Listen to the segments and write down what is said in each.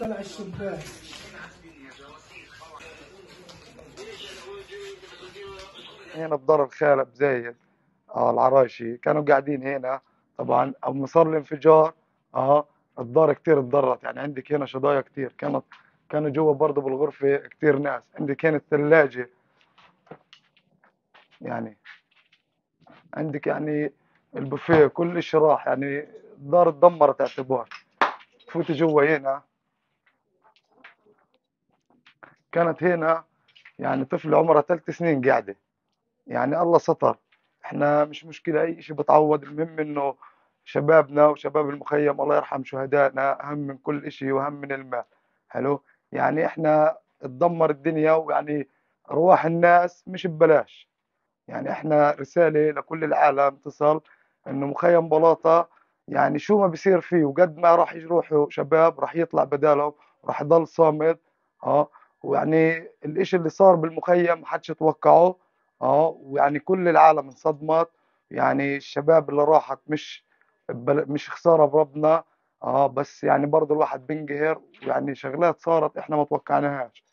طلع الشباك هنا بدار الخالة بزايد. آه العرايشي كانوا قاعدين هنا. طبعا اما صار الانفجار. آه الدار كتير اتضررت يعني عندك هنا شظايا كتير. كانت كانوا جوا برضه بالغرفة كتير ناس. عندك كانت ثلاجة يعني عندك يعني البوفيه. كل شيء راح. يعني الدار اتدمرت اعتبار تفوتي جوا هنا. كانت هنا يعني طفلة عمرها ثلاث سنين قاعدة. يعني الله ستر. إحنا مش مشكلة أي شيء بتعوض المهم إنه شبابنا وشباب المخيم الله يرحم شهدائنا اهم من كل شيء واهم من المال حلو؟ يعني إحنا اتدمر الدنيا ويعني أرواح الناس مش ببلاش. يعني إحنا رسالة لكل العالم تصل إنه مخيم بلاطة يعني شو ما بصير فيه وقد ما راح يروحوا شباب راح يطلع بدالهم راح يضل صامد آه ويعني الإشي اللي صار بالمخيم ما حدش يتوقعه آه ويعني كل العالم انصدمت يعني الشباب اللي راحت مش مش خسارة بربنا آه بس يعني برضه الواحد بينقهر ويعني شغلات صارت إحنا ما توقعناهاش.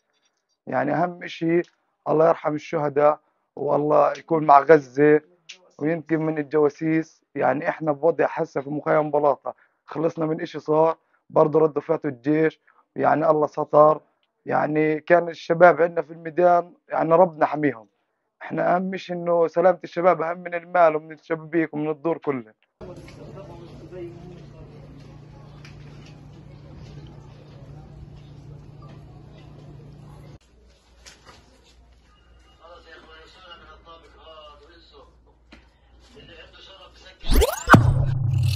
يعني أهم إشي الله يرحم الشهداء والله يكون مع غزة وينتقم من الجواسيس يعني إحنا بوضع هسه في مخيم بلاطة خلصنا من إشي صار برضه ردوا فاتوا الجيش يعني الله ستر. يعني كان الشباب عندنا في الميدان يعني ربنا حميهم إحنا أهم شيء إنه سلامة الشباب أهم من المال ومن الشبابيك ومن الدور كله. اللي عنده شرف يسكر